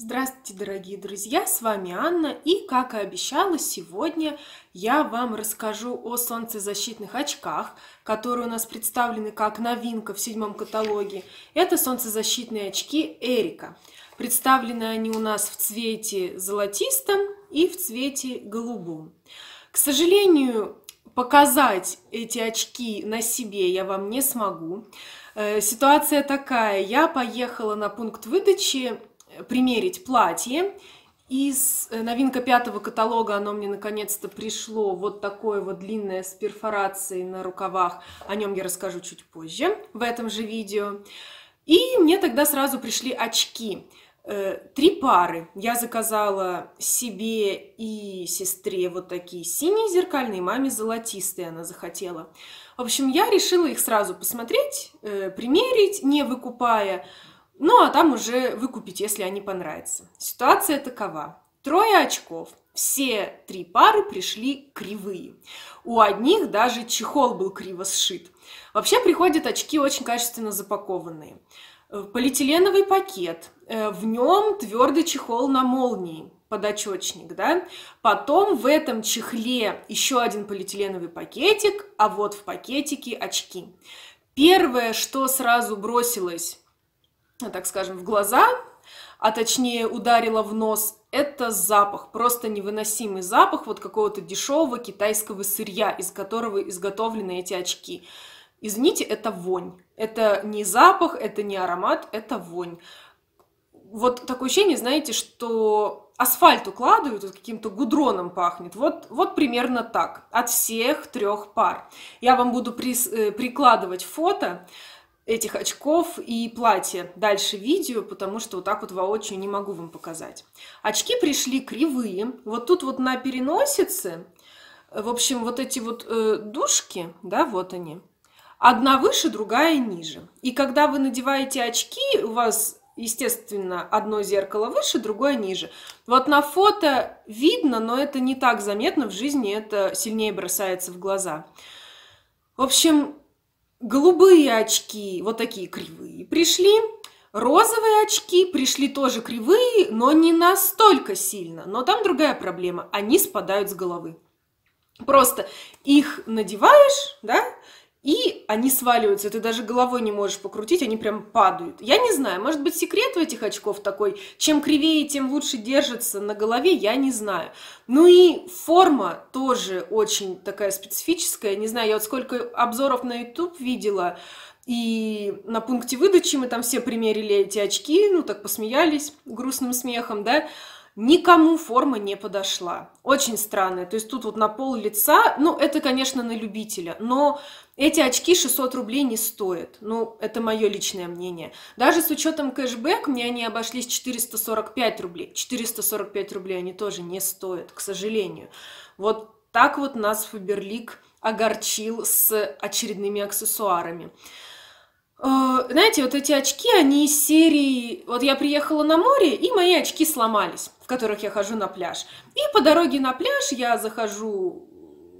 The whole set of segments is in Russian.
Здравствуйте, дорогие друзья! С вами Анна, и, как и обещала, сегодня я вам расскажу о солнцезащитных очках, которые у нас представлены как новинка в седьмом каталоге. Это солнцезащитные очки Эрика. Представлены они у нас в цвете золотистом и в цвете голубом. К сожалению, показать эти очки на себе я вам не смогу. Э, ситуация такая, я поехала на пункт выдачи примерить платье. Из э, новинка пятого каталога оно мне наконец-то пришло. Вот такое вот длинное с перфорацией на рукавах. О нем я расскажу чуть позже в этом же видео. И мне тогда сразу пришли очки. Э, три пары. Я заказала себе и сестре вот такие синие зеркальные, маме золотистые она захотела. В общем, я решила их сразу посмотреть, э, примерить, не выкупая. Ну, а там уже выкупить, если они понравятся. Ситуация такова. Трое очков. Все три пары пришли кривые. У одних даже чехол был криво сшит. Вообще приходят очки очень качественно запакованные. Э, полиэтиленовый пакет. Э, в нем твердый чехол на молнии подочечник, да, потом в этом чехле еще один полиэтиленовый пакетик, а вот в пакетике очки. Первое, что сразу бросилось так скажем, в глаза, а точнее ударила в нос, это запах, просто невыносимый запах вот какого-то дешевого китайского сырья, из которого изготовлены эти очки. Извините, это вонь. Это не запах, это не аромат, это вонь. Вот такое ощущение, знаете, что асфальт укладывают, вот каким-то гудроном пахнет. Вот, вот примерно так. От всех трех пар. Я вам буду при, э, прикладывать фото этих очков и платья дальше видео, потому что вот так вот воочию не могу вам показать. Очки пришли кривые. Вот тут вот на переносице, в общем, вот эти вот э, дужки, да, вот они. Одна выше, другая ниже. И когда вы надеваете очки, у вас, естественно, одно зеркало выше, другое ниже. Вот на фото видно, но это не так заметно, в жизни это сильнее бросается в глаза. В общем, Голубые очки, вот такие кривые, пришли. Розовые очки пришли тоже кривые, но не настолько сильно. Но там другая проблема. Они спадают с головы. Просто их надеваешь, да, и они сваливаются, ты даже головой не можешь покрутить, они прям падают. Я не знаю, может быть, секрет у этих очков такой, чем кривее, тем лучше держится на голове, я не знаю. Ну и форма тоже очень такая специфическая, не знаю, я вот сколько обзоров на YouTube видела, и на пункте выдачи мы там все примерили эти очки, ну так посмеялись грустным смехом, да, Никому форма не подошла. Очень странная. То есть тут вот на пол лица, ну, это, конечно, на любителя, но эти очки 600 рублей не стоят. Ну, это мое личное мнение. Даже с учетом кэшбэк мне они обошлись 445 рублей. 445 рублей они тоже не стоят, к сожалению. Вот так вот нас Фаберлик огорчил с очередными аксессуарами. Э, знаете, вот эти очки, они из серии... Вот я приехала на море, и мои очки сломались, которых я хожу на пляж. И по дороге на пляж я захожу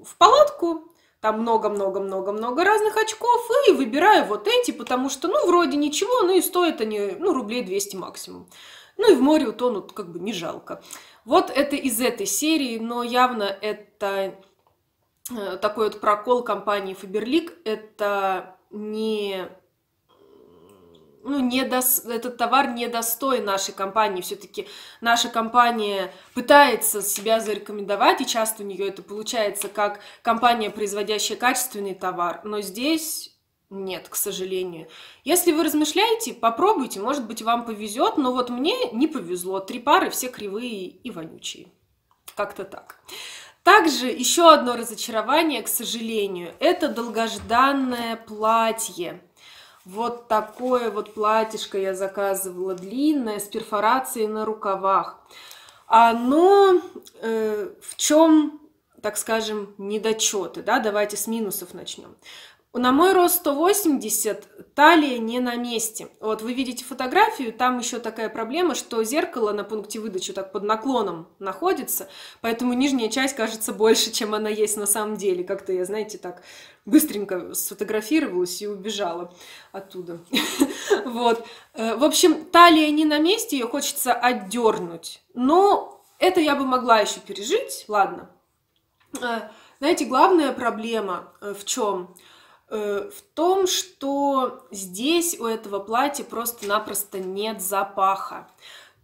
в палатку, там много-много-много-много разных очков, и выбираю вот эти, потому что, ну, вроде ничего, ну и стоят они, ну, рублей 200 максимум. Ну и в море утонут, как бы не жалко. Вот это из этой серии, но явно это э, такой вот прокол компании Faberlic. Это не ну, не дос... этот товар не достоин нашей компании. Все-таки наша компания пытается себя зарекомендовать, и часто у нее это получается как компания, производящая качественный товар. Но здесь нет, к сожалению. Если вы размышляете, попробуйте, может быть, вам повезет, но вот мне не повезло. Три пары, все кривые и вонючие. Как-то так. Также еще одно разочарование, к сожалению, это долгожданное платье. Вот такое вот платьишко я заказывала длинное, с перфорацией на рукавах. Оно э, в чем, так скажем, недочеты, да, давайте с минусов начнем. На мой рост 180, талия не на месте. Вот вы видите фотографию, там еще такая проблема, что зеркало на пункте выдачи так под наклоном находится, поэтому нижняя часть кажется больше, чем она есть на самом деле. Как-то я, знаете, так быстренько сфотографировалась и убежала оттуда. Вот. Э, в общем, талия не на месте, ее хочется отдернуть. Но это я бы могла еще пережить, ладно. Э, знаете, главная проблема э, в чем? Э, в том, что здесь у этого платья просто-напросто нет запаха.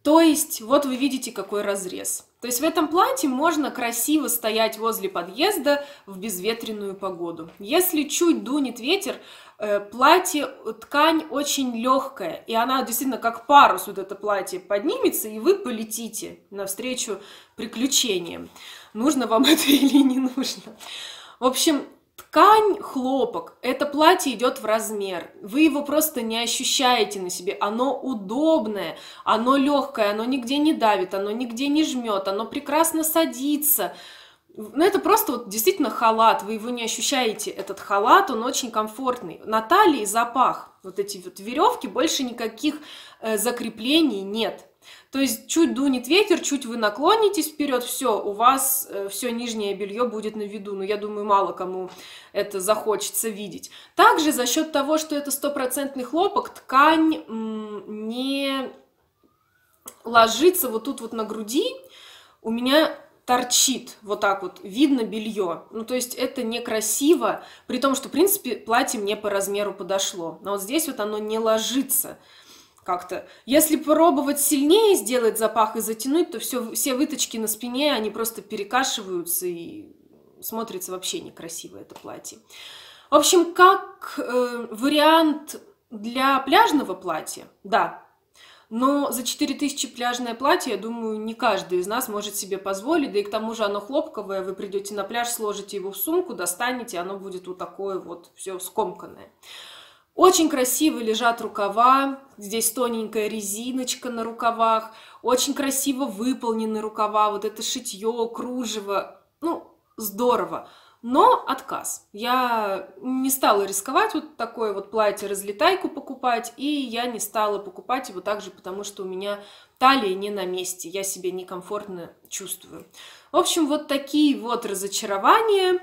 То есть, вот вы видите, какой разрез. То есть в этом платье можно красиво стоять возле подъезда в безветренную погоду. Если чуть дунет ветер, э, платье, ткань очень легкая, и она действительно как парус, вот это платье поднимется, и вы полетите навстречу приключениям. Нужно вам это или не нужно. В общем, Ткань, хлопок, это платье идет в размер. Вы его просто не ощущаете на себе. Оно удобное, оно легкое, оно нигде не давит, оно нигде не жмет, оно прекрасно садится. Ну, это просто вот действительно халат, вы его не ощущаете, этот халат, он очень комфортный. На талии запах, вот эти вот веревки, больше никаких э, закреплений нет. То есть чуть дунет ветер, чуть вы наклонитесь вперед, все, у вас э, все нижнее белье будет на виду. Но я думаю, мало кому это захочется видеть. Также за счет того, что это стопроцентный хлопок, ткань не ложится вот тут вот на груди. У меня торчит вот так вот, видно белье. Ну, то есть это некрасиво, при том, что, в принципе, платье мне по размеру подошло. Но вот здесь вот оно не ложится как-то. Если пробовать сильнее сделать запах и затянуть, то все, все выточки на спине, они просто перекашиваются и смотрится вообще некрасиво это платье. В общем, как э, вариант для пляжного платья, да. Но за 4000 пляжное платье, я думаю, не каждый из нас может себе позволить. Да и к тому же оно хлопковое, вы придете на пляж, сложите его в сумку, достанете, оно будет вот такое вот все скомканное. Очень красиво лежат рукава, здесь тоненькая резиночка на рукавах, очень красиво выполнены рукава, вот это шитье, кружево, ну, здорово. Но отказ. Я не стала рисковать вот такое вот платье разлетайку покупать, и я не стала покупать его также, потому что у меня талия не на месте, я себя некомфортно чувствую. В общем, вот такие вот разочарования.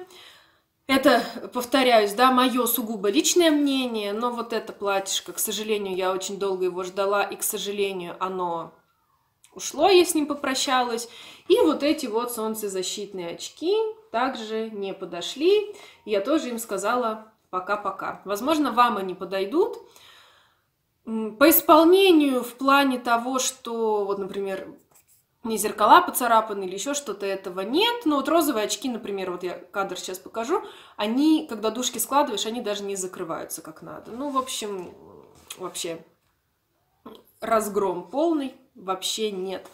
Это, повторяюсь, да, мое сугубо личное мнение, но вот это платьишко, к сожалению, я очень долго его ждала, и, к сожалению, оно ушло, я с ним попрощалась. И вот эти вот солнцезащитные очки также не подошли. Я тоже им сказала пока-пока. Возможно, вам они подойдут. По исполнению в плане того, что, вот, например, не зеркала поцарапаны или еще что-то, этого нет. Но вот розовые очки, например, вот я кадр сейчас покажу, они, когда дужки складываешь, они даже не закрываются как надо. Ну, в общем, вообще разгром полный, вообще нет.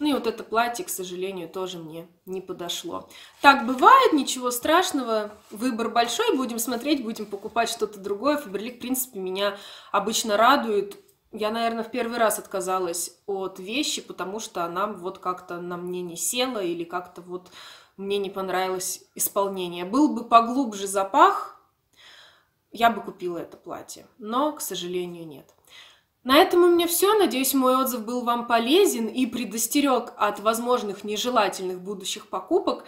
Ну и вот это платье, к сожалению, тоже мне не подошло. Так бывает, ничего страшного. Выбор большой, будем смотреть, будем покупать что-то другое. Фаберлик, в принципе, меня обычно радует я, наверное, в первый раз отказалась от вещи, потому что она вот как-то на мне не села или как-то вот мне не понравилось исполнение. Был бы поглубже запах, я бы купила это платье, но, к сожалению, нет. На этом у меня все. Надеюсь, мой отзыв был вам полезен и предостерег от возможных нежелательных будущих покупок.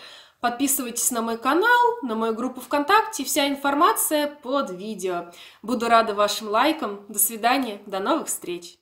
Подписывайтесь на мой канал, на мою группу ВКонтакте. Вся информация под видео. Буду рада вашим лайкам. До свидания, до новых встреч!